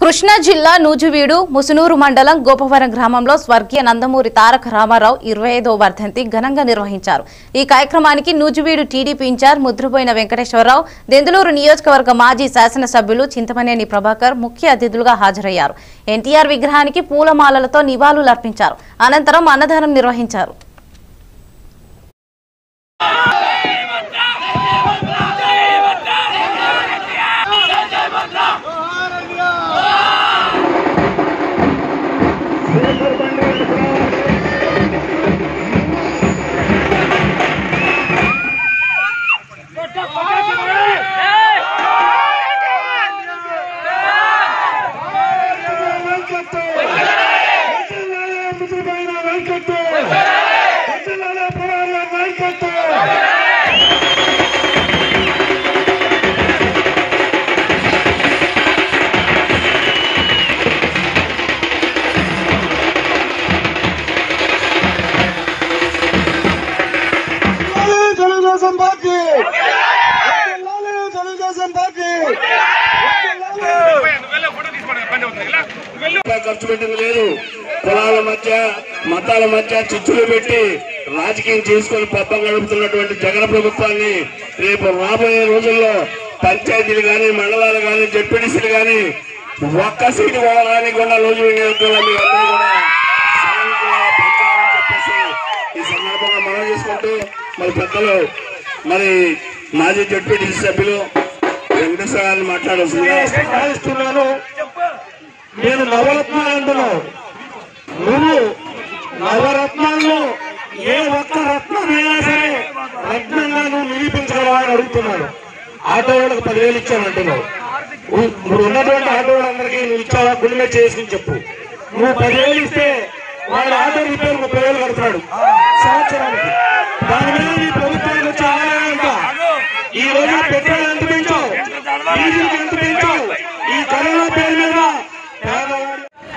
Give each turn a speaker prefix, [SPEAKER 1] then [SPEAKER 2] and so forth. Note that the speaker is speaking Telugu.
[SPEAKER 1] కృష్ణా జిల్లా నూజువీడు ముసునూరు మండలం గోపవరం గ్రామంలో స్వర్గీయ నందమూరి తారక రామారావు ఇరవై ఐదో వర్ధంతి ఘనంగా నిర్వహించారు. ఈ కార్యక్రమానికి Nuzvid TDP in charge Mudraboina Venkateswara Rao Denduluru నియోజకవర్గ మాజీ శాసనసభ్యులు చింతమనేని ప్రభాకర్ ముఖ్య అతిథులుగా హాజరయ్యారు. ఎన్టీఆర్ విగ్రహానికి పూలమాలలతో నివాళులర్పించారు. అనంతరం అన్నదానం నిర్వహించారు.
[SPEAKER 2] వెంకట్ తెలుగుదేశం పార్టీ! తెలుగుదేశం పార్టీ! ఖర్చు పెట్టింది లేదు. కులాల మధ్య మతాల మధ్య చిచ్చులు పెట్టి రాజకీయం చేసుకొని పబ్బం గడుపుతున్నటువంటి జగన్ ప్రభుత్వాన్ని రేపు రాబోయే రోజుల్లో పంచాయతీలు కానీ మండలాలు కానీ జడ్పీటీసీలు కానీ ఒక్క సీటు పోవాలని కూడా రోజు కూడా ఈ సందర్భంగా మనం చేసుకుంటూ మరి పెద్దలు మరి మాజీ జడ్పీటీసీ సభ్యులు వెంకటేశ్వర గారిని
[SPEAKER 3] భావిస్తున్నాను నేను నవరత్నాలు అంటున్నావు నువ్వు నవరత్నాల్లో ఏ ఒక్క రత్నమైనా సరే రత్నంగా నువ్వు నిరూపించగలవా అని అడుగుతున్నాను. ఆటో వాళ్ళకి పదివేలు ఇచ్చాను అంటున్నావు ఇప్పుడు ఉన్నటువంటి ఆటో వాళ్ళందరికీ నువ్వు ఇచ్చావా? గుండె చేసుకుని చెప్పు. నువ్వు పదివేలు ఇస్తే వాడు ఆటో రిపేర్ ముప్పై వేలు కడుతున్నాడు. సంవత్సరానికి. దాని మీద ఫీజులు ఎంత పెంచావు ఈ కరోనా పేరు మీద